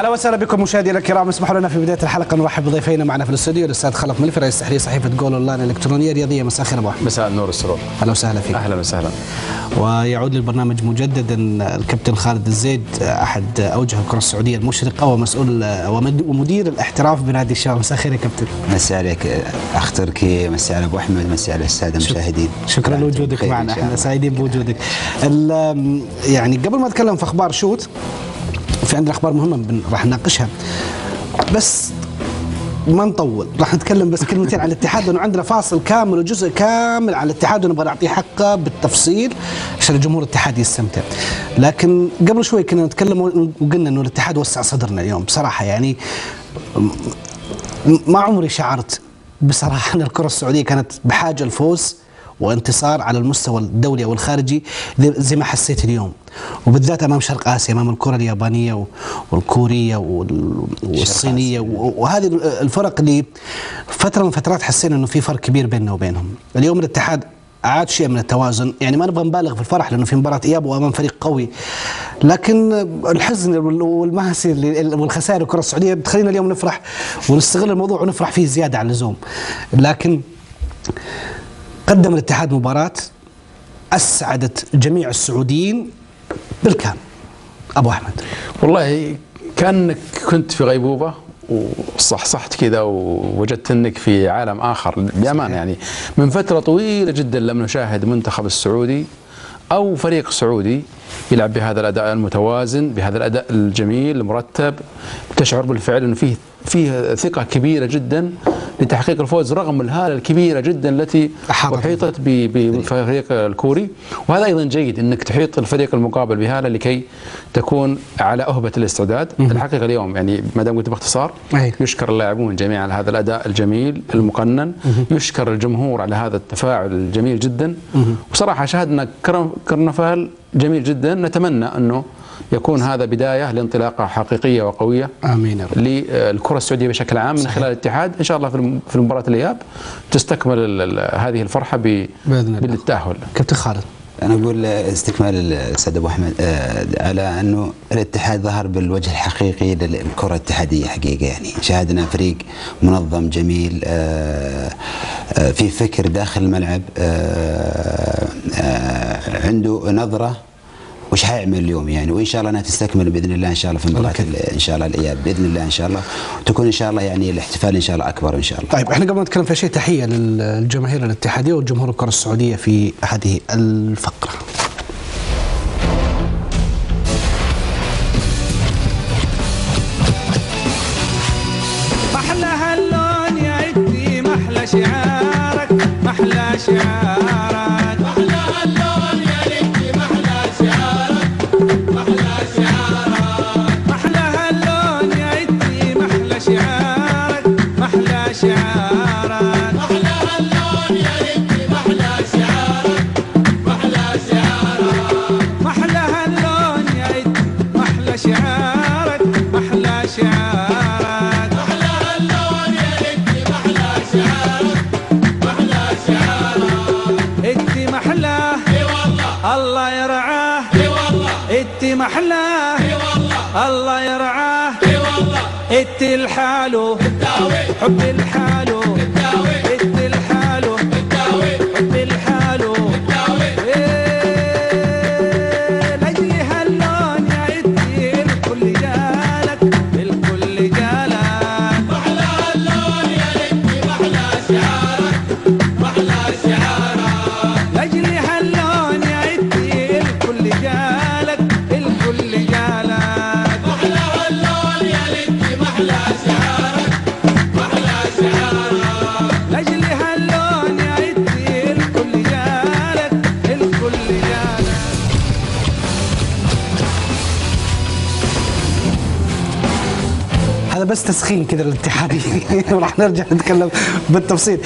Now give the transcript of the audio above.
أهلا وسهلا بكم مشاهدينا الكرام. اسمحوا لنا في بداية الحلقة نرحب بضيفينا معنا في الاستوديو الأستاذ خلف ملفي رئيس تحرير صحيفة جول أونلاين الالكترونيه الرياضيه مساء الخير أبو أحمد. مساء النور والسرور أهلا وسهلا فيك. أهلا وسهلا. ويعود للبرنامج مجددا الكابتن خالد الزيد أحد أوجه الكرة السعودية المشرقة ومسؤول ومدير الاحتراف بنادي الشباب مساء الخير يا كابتن. مساء عليك. اخ تركي مساء على أبو أحمد مساء على السادة المشاهدين. شكرا لوجودك معنا. إحنا سعيدين بوجودك. يعني قبل ما أتكلم في أخبار شوت في عندنا أخبار مهمة راح نناقشها. بس ما نطول راح نتكلم بس كلمتين عن الاتحاد لأنه عندنا فاصل كامل وجزء كامل عن الاتحاد ونبغى نعطيه حقه بالتفصيل عشان الجمهور الاتحاد يستمتع. لكن قبل شوي كنا نتكلم وقلنا إنه الاتحاد وسع صدرنا اليوم. بصراحة يعني ما عمري شعرت بصراحة إن الكرة السعودية كانت بحاجة الفوز وانتصار على المستوى الدولي أو الخارجي زي ما حسيت اليوم. وبالذات أمام شرق آسيا أمام الكرة اليابانية والكورية والصينية وهذه الفرق اللي فترة من فترات حسينا إنه في فرق كبير بيننا وبينهم. اليوم الاتحاد عاد شيء من التوازن. يعني ما نبغى نبالغ في الفرح لأنه في مباراة إياب وأمام فريق قوي. لكن الحزن والمهسي والخسائر الكرة السعودية بتخلينا اليوم نفرح ونستغل الموضوع ونفرح فيه زيادة عن اللزوم. لكن قدم الاتحاد مباراة أسعدت جميع السعوديين بالكامل. أبو أحمد. والله كأنك كنت في غيبوبة وصحصحت كذا ووجدت إنك في عالم آخر. بأمانة يعني من فترة طويلة جدا لم نشاهد منتخب السعودي أو فريق سعودي يلعب بهذا الأداء المتوازن بهذا الأداء الجميل المرتب تشعر بالفعل إنه فيه فيه ثقة كبيرة جدا لتحقيق الفوز رغم الهالة الكبيرة جدا التي أحيطت بالفريق الكوري. وهذا أيضا جيد إنك تحيط الفريق المقابل بهالة لكي تكون على أهبة الاستعداد. الحقيقة اليوم يعني ما دام قلت باختصار يشكر اللاعبون جميعا على هذا الأداء الجميل المقنن. يشكر الجمهور على هذا التفاعل الجميل جدا. وصراحة شاهدنا كرنفال جميل جدا. نتمنى أنه يكون هذا بداية لانطلاقة حقيقية وقوية آمين للكرة السعودية بشكل عام من خلال الاتحاد. إن شاء الله في مباراة الإياب تستكمل هذه الفرحة بالتأهل. كابتن خالد. أنا أقول استكمال الأستاذ أبو أحمد على أنه الاتحاد ظهر بالوجه الحقيقي للكرة الاتحادية حقيقة. يعني شاهدنا فريق منظم جميل في فكر داخل الملعب عنده نظرة وش حيعمل اليوم يعني وإن شاء الله انها تستكمل بإذن الله إن شاء الله في مباراة إن شاء الله الإياب بإذن الله إن شاء الله وتكون إن شاء الله يعني الاحتفال إن شاء الله أكبر إن شاء الله. طيب إحنا قبل ما نتكلم في شيء تحية للجماهير الاتحادية والجمهور الكرة السعودية في هذه الفقرة. محلى هاللون يا عدي محلى شعارك محلى شعارك والله الله يرعاه. إي والله. الحالو حب الحالو هذا بس تسخين كذا للاتحادي راح نرجع نتكلم بالتفصيل.